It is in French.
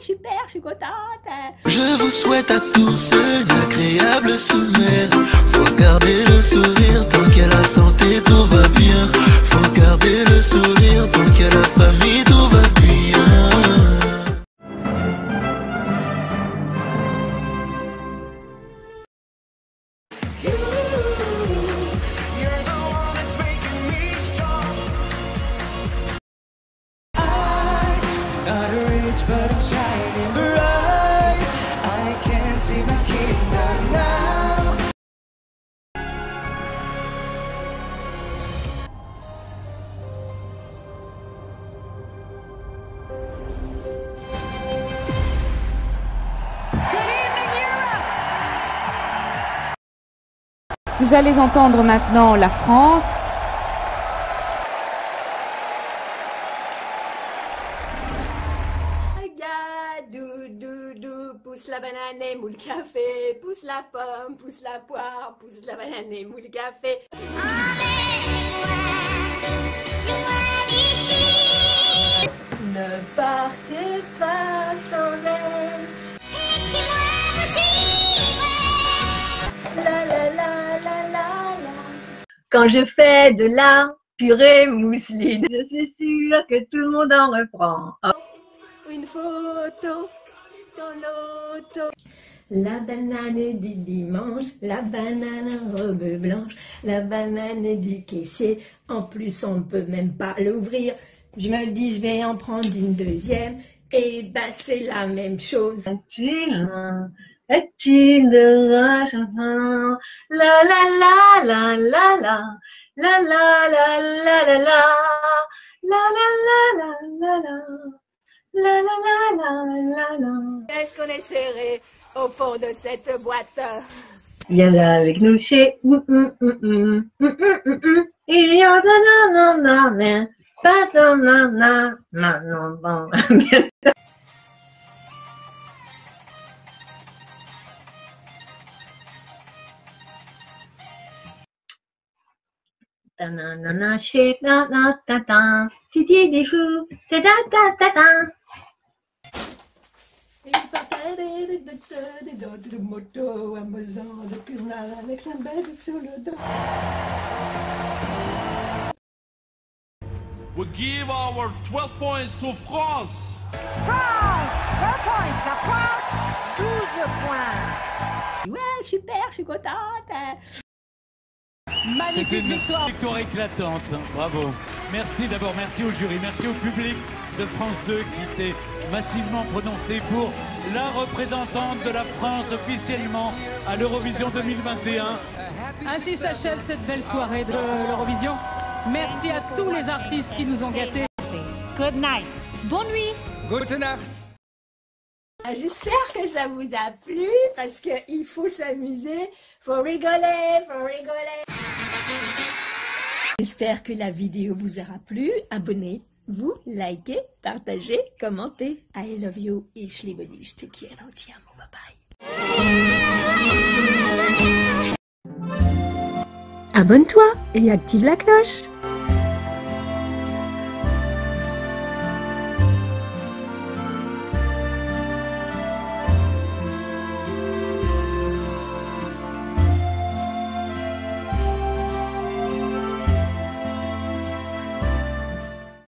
super, je suis contente. Je vous souhaite à tous une agréable semaine. Faut garder le sourire rich, but I'm shining bright. I can see my kingdom now. Vous allez entendre maintenant la France. Pousse la banane et moule café, pousse la pomme, pousse la poire, pousse la banane et moule café. Ne partez pas sans elle. La la la la la la. Quand je fais de la purée mousseline, je suis sûre que tout le monde en reprend. Oh. Une photo La banane du dimanche, la banane robe blanche, la banane du caissier. En plus, on ne peut même pas l'ouvrir. Je me dis, je vais en prendre une deuxième. Et bah, c'est la même chose. Est-il, de la La la la la la la, la la la la la la, la la la la la la. La la la la la la. Est-ce qu'on est serré au fond de cette boîte Viens là avec nous chez. Mm, mm, mm, mm, mm, mm, mm, mm. Il y a de. Ta shake na na ta ta. Titi des fous. Ta ta ta ta. Il parlait des d'autres de moto, Amazon, de canal avec la bête sur le dos. We give our 12 points to France. France 3 points, la France 12 points. Ouais, super, je suis contente. C'était une victoire. éclatante. Bravo. Merci d'abord, merci au jury, merci au public de France 2 qui s'est massivement prononcé pour la représentante de la France officiellement à l'Eurovision 2021. Ainsi s'achève cette belle soirée de l'Eurovision. Merci à tous les artistes qui nous ont gâtés. Good night. Bonne nuit. Ah, J'espère que ça vous a plu parce qu'il faut s'amuser, faut rigoler, faut rigoler. J'espère que la vidéo vous aura plu. Abonnez-vous, likez, partagez, commentez. I love you. Ich liebe dich. Te quiero. Ti amo. Bye bye. Abonne-toi et active la cloche?